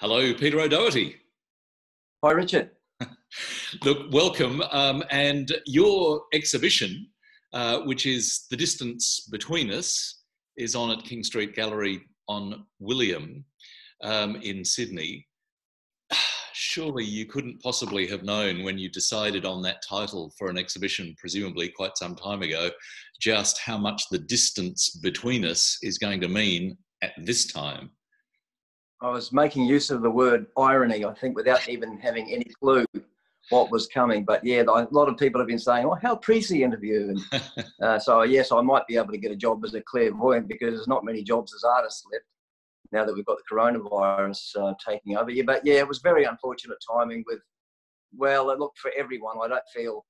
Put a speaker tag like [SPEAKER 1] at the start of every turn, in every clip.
[SPEAKER 1] Hello, Peter O'Doherty.
[SPEAKER 2] Hi, Richard.
[SPEAKER 1] Look, welcome. Um, and your exhibition, uh, which is The Distance Between Us, is on at King Street Gallery on William um, in Sydney. Surely you couldn't possibly have known when you decided on that title for an exhibition, presumably quite some time ago, just how much the distance between us is going to mean at this time.
[SPEAKER 2] I was making use of the word irony, I think, without even having any clue what was coming. But yeah, a lot of people have been saying, "Oh, how Precy interview?" And uh, so yes, I might be able to get a job as a clairvoyant because there's not many jobs as artists left now that we've got the coronavirus uh, taking over. Yeah, but yeah, it was very unfortunate timing. With well, look for everyone. I don't feel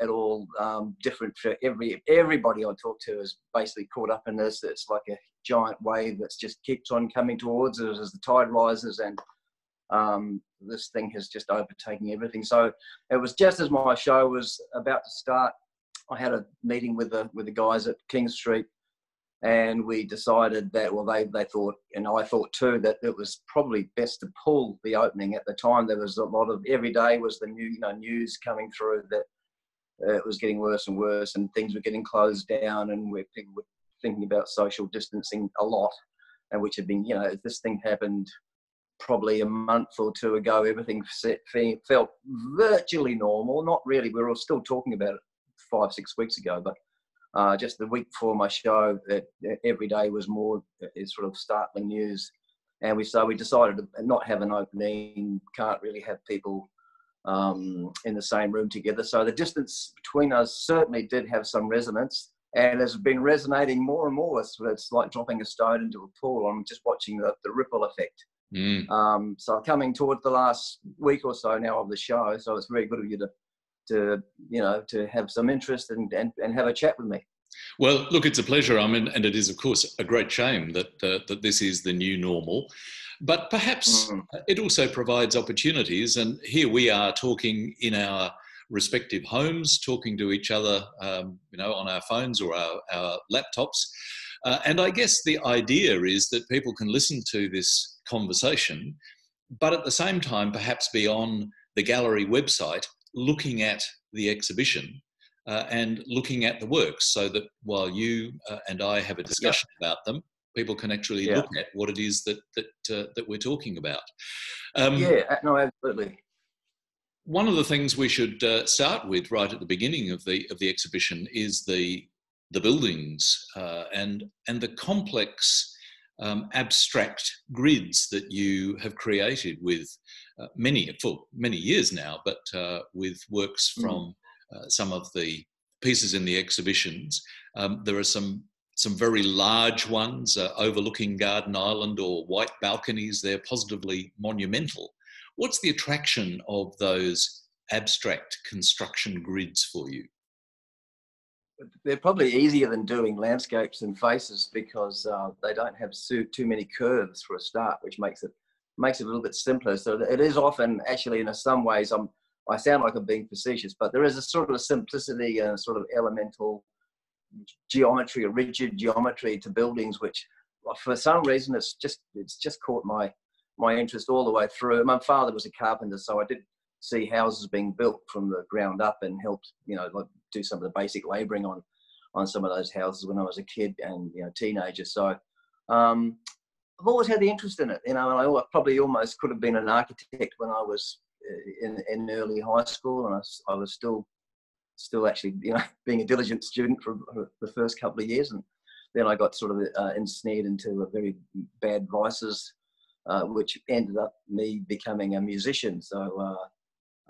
[SPEAKER 2] at all um, different for every everybody I talk to is basically caught up in this. It's like a giant wave that's just keeps on coming towards us as the tide rises, and um, this thing has just overtaken everything. So it was just as my show was about to start, I had a meeting with the with the guys at King Street, and we decided that well they they thought and I thought too that it was probably best to pull the opening at the time. There was a lot of every day was the new you know news coming through that uh, it was getting worse and worse, and things were getting closed down, and we people were thinking about social distancing a lot, and which had been, you know, this thing happened probably a month or two ago. Everything felt virtually normal. Not really. We were still talking about it five, six weeks ago, but uh, just the week before my show, that every day was more is sort of startling news. And we so we decided to not have an opening. Can't really have people um, in the same room together. So the distance between us certainly did have some resonance and has been resonating more and more. It's, it's like dropping a stone into a pool. I'm just watching the, the ripple effect. Mm. Um, so coming towards the last week or so now of the show, so it's very good of you to, to you know, to have some interest and, and, and have a chat with me.
[SPEAKER 1] Well, look, it's a pleasure. I mean, and it is, of course, a great shame that uh, that this is the new normal. But perhaps mm. it also provides opportunities. And here we are talking in our respective homes, talking to each other, um, you know, on our phones or our, our laptops. Uh, and I guess the idea is that people can listen to this conversation, but at the same time, perhaps be on the gallery website looking at the exhibition uh, and looking at the works so that while you uh, and I have a discussion yeah. about them, people can actually yeah. look at what it is that that uh, that we're talking about.
[SPEAKER 2] Um, yeah, no, absolutely.
[SPEAKER 1] One of the things we should uh, start with right at the beginning of the of the exhibition is the the buildings uh, and and the complex um, abstract grids that you have created with uh, many for many years now, but uh, with works mm. from mm. some of the pieces in the exhibitions. Um, there are some some very large ones uh, overlooking Garden Island or white balconies. They're positively monumental. What's the attraction of those abstract construction grids for you?
[SPEAKER 2] They're probably easier than doing landscapes and faces because uh, they don't have too many curves for a start, which makes it makes it a little bit simpler. So it is often actually, in some ways, I'm I sound like I'm being facetious, but there is a sort of simplicity and a sort of elemental geometry rigid geometry to buildings, which for some reason it's just it's just caught my my interest all the way through. My father was a carpenter, so I did see houses being built from the ground up and helped you know like do some of the basic labouring on on some of those houses when I was a kid and you know teenager. So um, I've always had the interest in it, you know, and I probably almost could have been an architect when I was uh, in, in early high school, and I, I was still still actually, you know, being a diligent student for, the first couple of years. And then I got sort of uh, ensnared into a very bad vices, uh, which ended up me becoming a musician. So,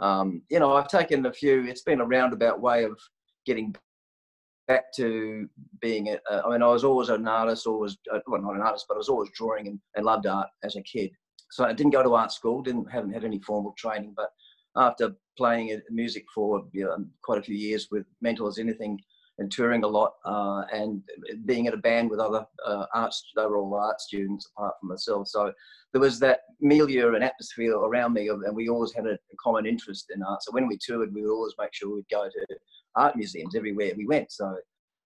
[SPEAKER 2] uh, um, you know, I've taken a few, it's been a roundabout way of getting back to being a, uh, mean, I was always an artist, always, uh, well, not an artist, but I was always drawing and, and loved art as a kid. So I didn't go to art school, didn't, haven't had any formal training, but after playing music for you know, quite a few years with Mental as Anything and touring a lot uh, and being in a band with other uh, arts, they were all art students apart from myself. So there was that milieu and atmosphere around me, and we always had a, common interest in art. So when we toured, we would always make sure we'd go to art museums everywhere we went. So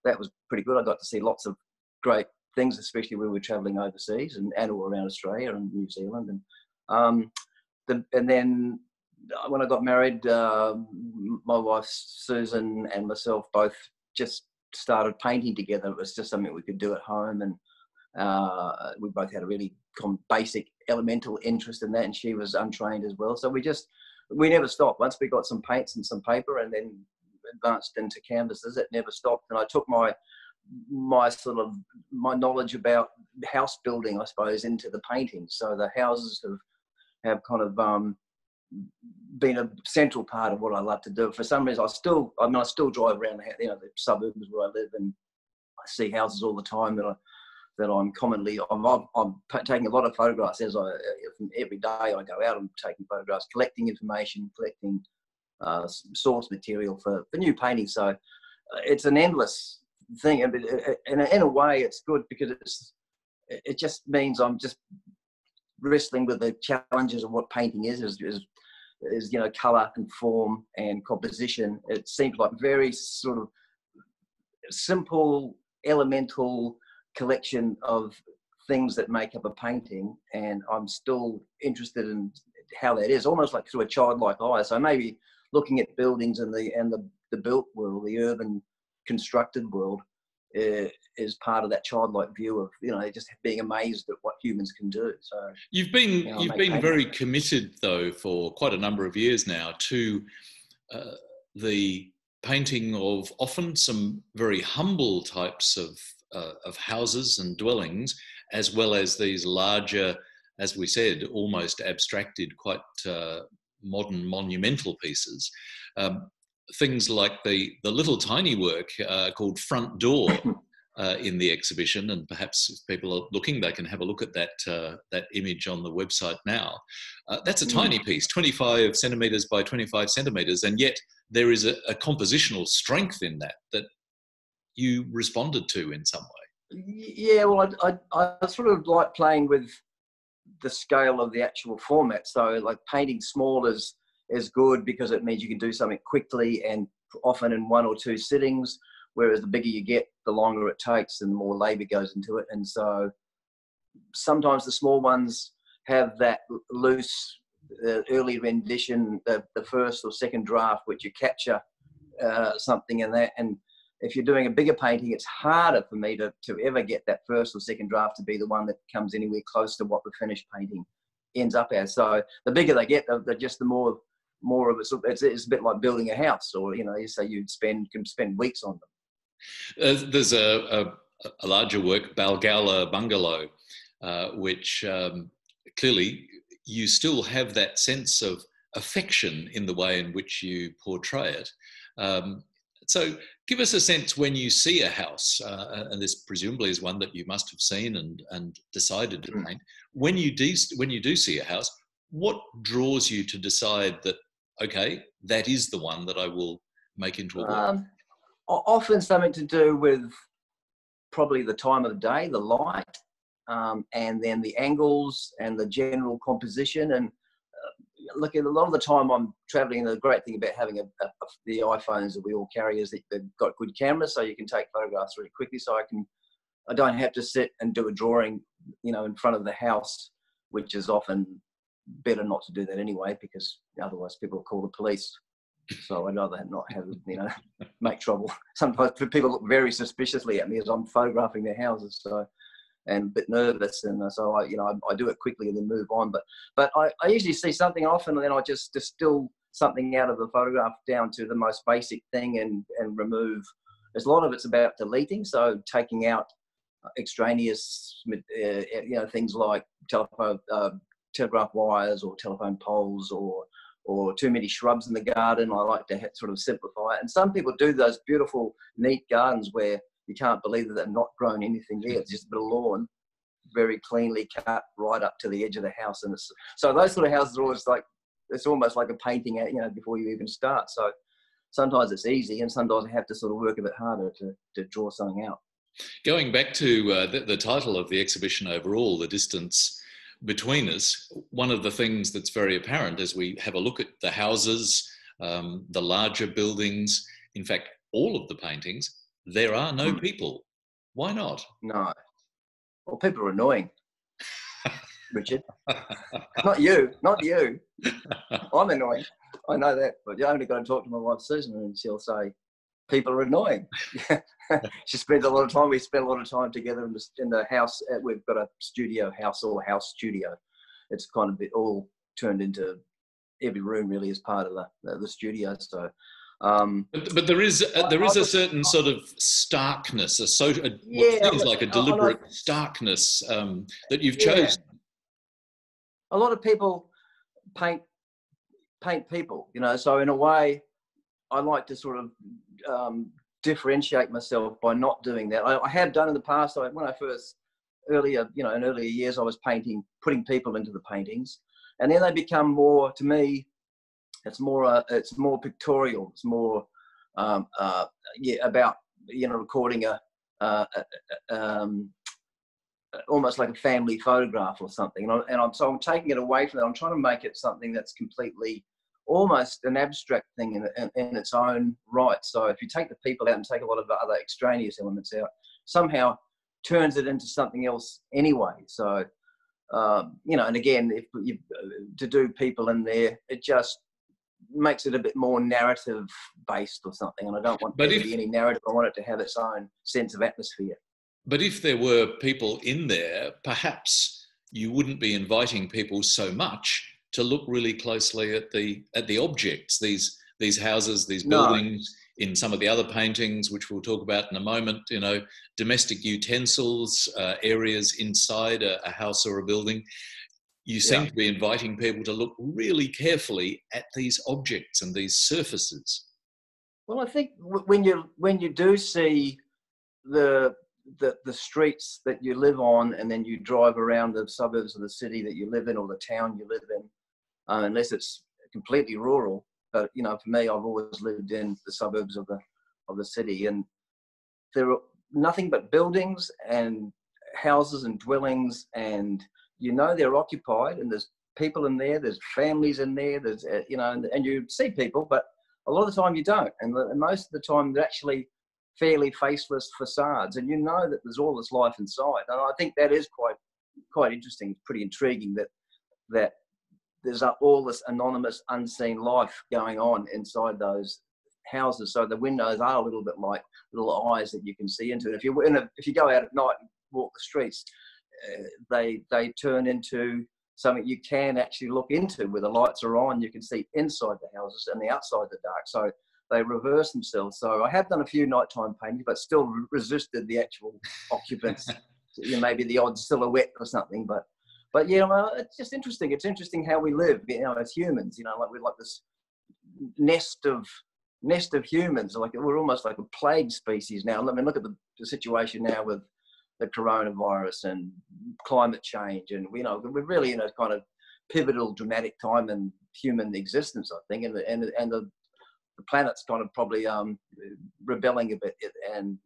[SPEAKER 2] that was pretty good. I got to see lots of great things, especially when we were travelling overseas and, and all around Australia and New Zealand. And Um, the, and then when I got married, uh, my wife Susan and myself both just started painting together. It was just something we could do at home, and uh, we both had a really basic elemental interest in that. And she was untrained as well, so we just we never stopped. Once we got some paints and some paper, and then advanced into canvases, it never stopped. And I took my my sort of my knowledge about house building, I suppose, into the painting. So the houses have have kind of um, been a central part of what I love to do. For some reason, I still, I mean, I still drive around the, you know, the suburbs where I live, and I see houses all the time that I that I'm commonly, I'm, I'm, taking a lot of photographs as I every day I go out. I'm taking photographs, collecting information, collecting uh, source material for for new paintings. So uh, it's an endless thing, and in a, in a way, it's good because it's it just means I'm just wrestling with the challenges of what painting is, is, is is you know color and form and composition. It seems like very sort of simple, elemental collection of things that make up a painting, and I'm still interested in how that is, almost like through a childlike eye. So maybe looking at buildings and the and the, the built world, the urban constructed world, uh, is part of that childlike view of you know just being amazed at what humans can do. So
[SPEAKER 1] you've been you know, you've been very committed though for quite a number of years now to uh, the painting of often some very humble types of uh, of houses and dwellings, as well as these larger, as we said, almost abstracted, quite uh, modern monumental pieces. Um, things like the the little tiny work uh, called Front Door. Uh, in the exhibition, and perhaps if people are looking, they can have a look at that uh, that image on the website now. Uh, that's a mm. tiny piece, 25 centimeters by 25 centimeters, and yet there is a, a, compositional strength in that that you responded to in some way.
[SPEAKER 2] Yeah, well, I, I, I sort of like playing with the scale of the actual format. So, like painting small is is good because it means you can do something quickly and often in one or two sittings. Whereas the bigger you get, the longer it takes and the more labour goes into it. And so sometimes the small ones have that loose uh, early rendition, the, the first or second draft, which you capture uh, something in that. And if you're doing a bigger painting, it's harder for me to, to ever get that first or second draft to be the one that comes anywhere close to what the finished painting ends up as. So the bigger they get, the, the just the more more of it. So it's, it's a bit like building a house, or you know, you say you'd spend can spend weeks on them.
[SPEAKER 1] Uh, there's a, a, a, larger work, Balgala Bungalow, uh, which um, clearly you still have that sense of affection in the way in which you portray it. Um, so, give us a sense when you see a house, uh, and this presumably is one that you must have seen and, and decided to hmm. paint. When you, de- when you do see a house, what draws you to decide that okay, that is the one that I will make into a book? Um,
[SPEAKER 2] often something to do with probably the time of the day, the light, um, and then the angles and the general composition. And uh, look, a lot of the time I'm traveling. The great thing about having a, a, the iPhones that we all carry is that they've got good cameras, so you can take photographs really quickly. So I can, I don't have to sit and do a drawing, you know, in front of the house, which is often better not to do that anyway because otherwise people will call the police. So I'd rather not have you know make trouble. Sometimes people look very suspiciously at me as I'm photographing their houses. So and a bit nervous, and uh, so I you know I, I do it quickly and then move on. But but I, I usually see something often, and then I just distill something out of the photograph down to the most basic thing and and remove. There's a lot of it's about deleting, so taking out extraneous, uh, you know, things like telephone, uh, telegraph wires or telephone poles or or too many shrubs in the garden. I like to sort of simplify it. And some people do those beautiful, neat gardens where you can't believe that they've not grown anything there. It's just a bit of lawn, very cleanly cut right up to the edge of the house. And it's, so those sort of houses are always like, it's almost like a painting, you know, before you even start. So sometimes it's easy and sometimes I have to sort of work a bit harder to, to draw something out.
[SPEAKER 1] Going back to uh, the, the title of the exhibition overall, The Distance between us, one of the things that's very apparent as we have a look at the houses, um, the larger buildings, in fact, all of the paintings, there are no hmm. people. Why not?
[SPEAKER 2] No. Well, people are annoying. Richard. not you, not you. I'm annoying. I know that, but you only got to talk to my wife Susan, and she'll say people are annoying. she spends a lot of time. We spend a lot of time together in the in the house. Uh, we've got a studio house or house studio. It's kind of all turned into every room really is part of the the, studio. So. Um,
[SPEAKER 1] but, but, there is a, there is a certain sort of starkness, a so a, yeah, what feels like a deliberate starkness um, that you've chosen.
[SPEAKER 2] A lot of people paint paint people, you know. So in a way, I like to sort of um, differentiate myself by not doing that. I, I have done in the past. I, when I first earlier, you know, in earlier years, I was painting, putting people into the paintings, and then they become more to me. It's more. Uh, it's more pictorial. It's more. Um, uh, yeah, about you know recording a, uh, um, almost like a family photograph or something. And, I, am so I'm taking it away from that. I'm trying to make it something that's completely almost an abstract thing in, in, in, its own right. So if you take the people out and take a lot of other extraneous elements out, somehow turns it into something else anyway. So um, you know, and again, if you to do people in there, it just makes it a bit more narrative based or something. And I don't want but there if, to be any narrative. I want it to have its own sense of atmosphere.
[SPEAKER 1] But if there were people in there, perhaps you wouldn't be inviting people so much to look really closely at the at the objects, these these houses, these buildings. No. In some of the other paintings, which we'll talk about in a moment, you know, domestic utensils, uh, areas inside a, a, house or a building. You seem yeah. to be inviting people to look really carefully at these objects and these surfaces.
[SPEAKER 2] Well, I think when you when you do see the the, the streets that you live on and then you drive around the suburbs of the city that you live in or the town you live in uh, unless it's completely rural. But you know, for me, I've always lived in the suburbs of the of the city, and there are nothing but buildings and houses and dwellings, and you know they're occupied, and there's people in there, there's families in there, there's uh, you know, and, and you see people, but a lot of the time you don't, and, the, and most of the time they're actually fairly faceless facades, and you know that there's all this life inside, and I think that is quite quite interesting, pretty intriguing that that there's all this anonymous, unseen life going on inside those houses. So the windows are a little bit like little eyes that you can see into. If you a, if you go out at night and walk the streets, uh, they they turn into something you can actually look into. Where the lights are on, you can see inside the houses and the outside the dark. So they reverse themselves. So I have done a few nighttime paintings, but still resisted the actual occupants. you know, maybe the odd silhouette or something, but but you know, it's just interesting. It's interesting how we live, you know, as humans. You know, like we're like this nest of nest of humans. Like we're almost like a plague species now. I mean, look at the, the situation now with the coronavirus and climate change, and you know, we're really in a kind of pivotal, dramatic time in human existence. I think, and and and the, the planet's kind of probably um, rebelling a bit, and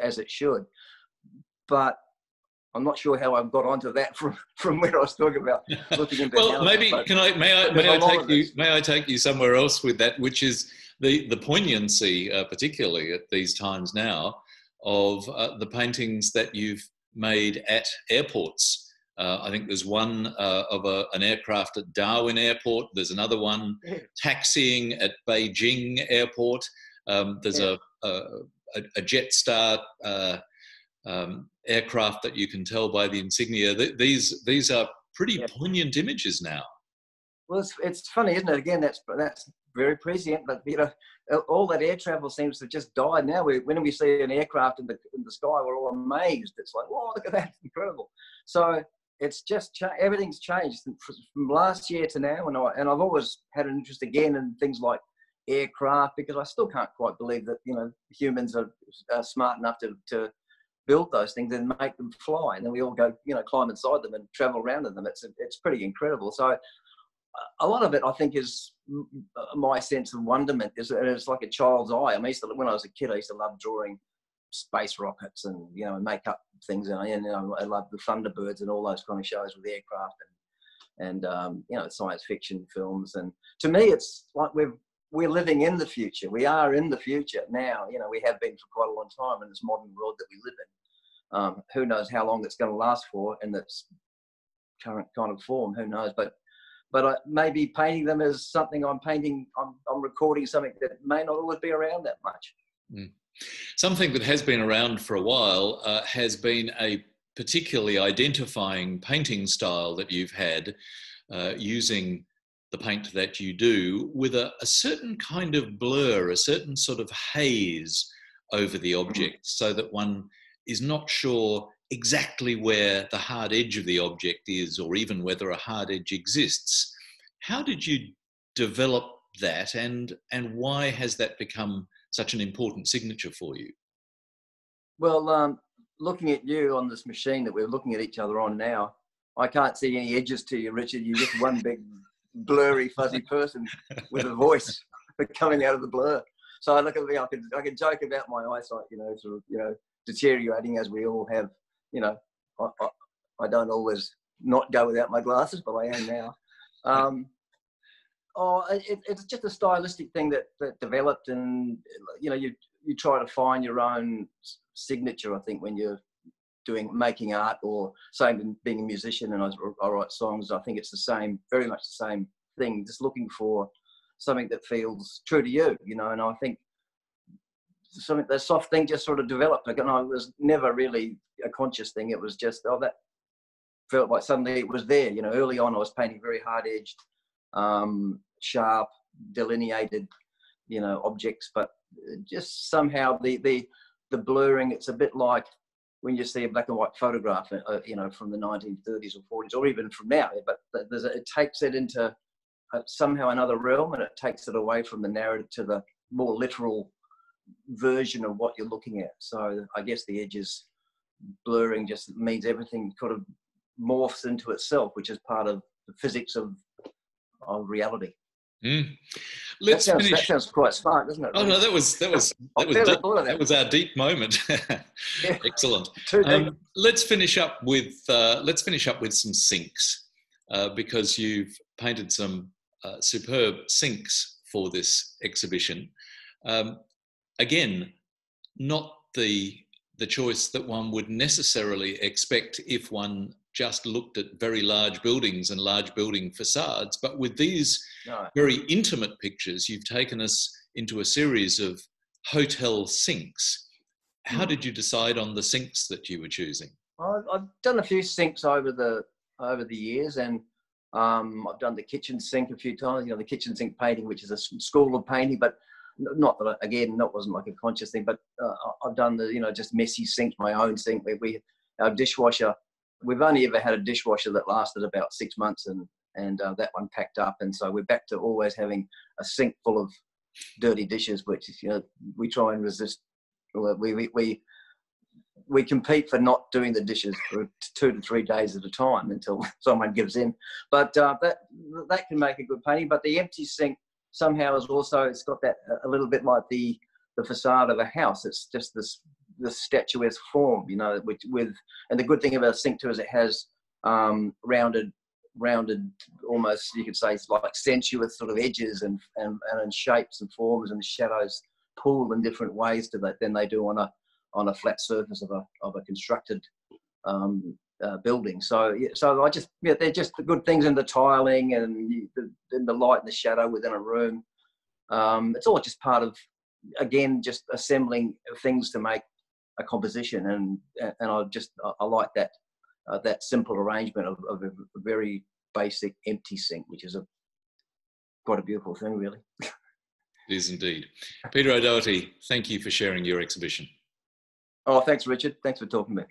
[SPEAKER 2] as it should. But I'm not sure how I've got onto that from, from where I was talking about looking into.
[SPEAKER 1] well, maybe can I may I may I take you may I take you somewhere else with that, which is the the poignancy, uh, particularly at these times now, of uh, the paintings that you've made at airports. Uh, I think there's one uh, of a, an aircraft at Darwin Airport. There's another one taxiing at Beijing Airport. Um, there's yeah. a, a, a Jetstar uh, um, aircraft that you can tell by the insignia. these these are pretty yeah. poignant images now.
[SPEAKER 2] Well, it's, it's funny, isn't it? Again, that's that's very prescient, but you know, all that air travel seems to have just died now. We, when we see an aircraft in the in the sky, we're all amazed. It's like, oh, look at that, it's incredible. So it's just cha- everything's changed from last year to now, and I and I've always had an interest again in things like aircraft because I still can't quite believe that you know humans are, are smart enough to to build those things and make them fly. And then we all go, you know, climb inside them and travel around in them. It's, it's pretty incredible. So a lot of it, I think, is my sense of wonderment. Is it's like a child's eye. I mean, I to, when I was a kid, I used to love drawing space rockets and you know make up things. And, and you know, I love the Thunderbirds and all those kind of shows with aircraft and and um, you know science fiction films. And to me, it's like we're we're living in the future. We are in the future now. You know, we have been for quite a long time in this modern world that we live in. Um, who knows how long it's going to last for, in that's current kind of form. Who knows? But but I, maybe painting them as something I'm painting. I'm, I'm recording something that may not always be around that much.
[SPEAKER 1] Mm. Something that has been around for a while uh, has been a particularly identifying painting style that you've had uh, using the paint that you do with a, a, certain kind of blur, a certain sort of haze over the mm-hmm. object so that one is not sure exactly where the hard edge of the object is or even whether a hard edge exists. How did you develop that and, and why has that become such an important signature for you?
[SPEAKER 2] Well, um, looking at you on this machine that we're looking at each other on now, I can't see any edges to you, Richard. You're just one big blurry, fuzzy person with a voice coming out of the blur. So I look at me, I can I can joke about my eyesight, you know, sort of, you know, deteriorating as we all have. You know, I, I, I don't always not go without my glasses, but I am now. Um, oh, it, it's just a stylistic thing that that developed, and you know, you you try to find your own signature. I think when you're doing making art or same being a musician and I, I write songs. I think it's the same, very much the same thing. Just looking for something that feels true to you, you know. And I think something that soft thing just sort of developed. Like, and I was never really a conscious thing. It was just oh that felt like suddenly it was there. You know, early on I was painting very hard edged, um, sharp, delineated, you know, objects, but just somehow the the the blurring. It's a bit like when you see a black and white photograph, uh, you know, from the 1930s or 40s, or even from now, but a, it takes it into uh, somehow another realm, and it takes it away from the narrative to the more literal version of what you're looking at. So I guess the edges blurring just means everything kind of morphs into itself, which is part of the physics of of reality.
[SPEAKER 1] Mm. Let's
[SPEAKER 2] that sounds,
[SPEAKER 1] finish.
[SPEAKER 2] That sounds quite smart, doesn't it?
[SPEAKER 1] Oh no, that was that was that was, deep, that was our deep moment. yeah. Excellent. Um, let's finish up with uh, let's finish up with some sinks uh, because you've painted some uh, superb sinks for this exhibition. Um, again, not the the choice that one would necessarily expect if one just looked at very large buildings and large building facades. But with these no. very intimate pictures, you've taken us into a series of hotel sinks. How mm. did you decide on the sinks that you were choosing?
[SPEAKER 2] I've done a few sinks over the over the years, and um, I've done the kitchen sink a few times. You know, the kitchen sink painting, which is a school of painting, but not that again, that wasn't like a conscious thing. But uh, I've done the you know just messy sink, my own sink. Where we our dishwasher we've only ever had a dishwasher that lasted about six months, and and uh, that one packed up, and so we're back to always having a sink full of dirty dishes, which you know we try and resist. We we we, we compete for not doing the dishes for two to three days at a time until someone gives in. But uh, that that can make a good painting. But the empty sink somehow is also it's got that a little bit like the the facade of a house. It's just this the statuesque form, you know, with, with and the good thing about sink too is it has um, rounded, rounded, almost you could say like sensuous sort of edges and, and and shapes and forms and the shadows pull in different ways to that than they do on a on a flat surface of a of a constructed um, uh, building. So so I just yeah, they're just the good things in the tiling and the, in the light and the shadow within a room. Um, it's all just part of again just assembling things to make a composition, and and I just I like that uh, that simple arrangement of, of, a very basic empty sink, which is a quite a beautiful thing, really.
[SPEAKER 1] it is indeed. Peter O'Doherty, thank you for sharing your exhibition.
[SPEAKER 2] Oh, thanks, Richard. Thanks for talking to me.